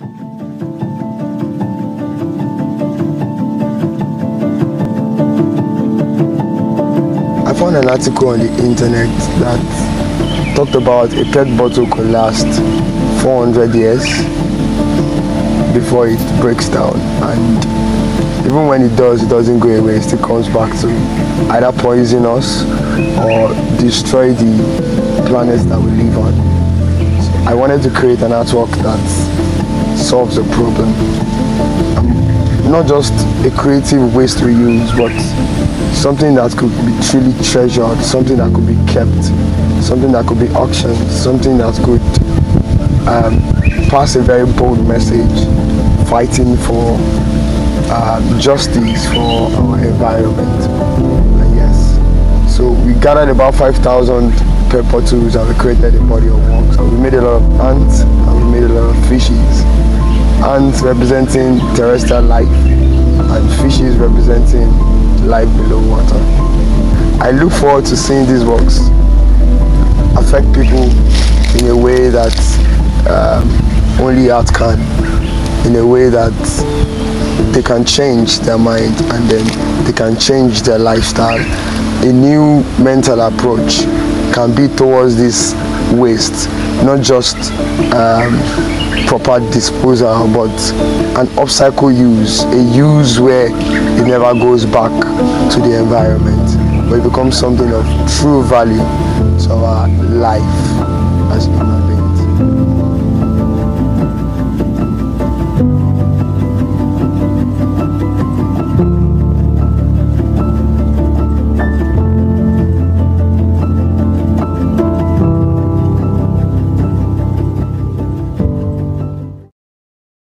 I found an article on the internet that talked about a PET bottle could last 400 years before it breaks down. And even when it does it doesn't go away. It still comes back to either poison us or destroy the planets that we live on. So i wanted to create an artwork that solves the problem not just a creative waste we use but something that could be truly treasured something that could be kept something that could be auctioned something that could um, pass a very bold message fighting for uh, justice for our environment. And yes, so we gathered about 5,000 PET bottles and we created a body of work. So we made a lot of ants and we made a lot of fishes. Ants representing terrestrial life and fishes representing life below water. I look forward to seeing these works affect people in a way that um, only art can in a way that they can change their mind and then they can change their lifestyle. A new mental approach can be towards this waste, not just um, proper disposal, but an upcycle use, a use where it never goes back to the environment, but it becomes something of true value to our life as human beings.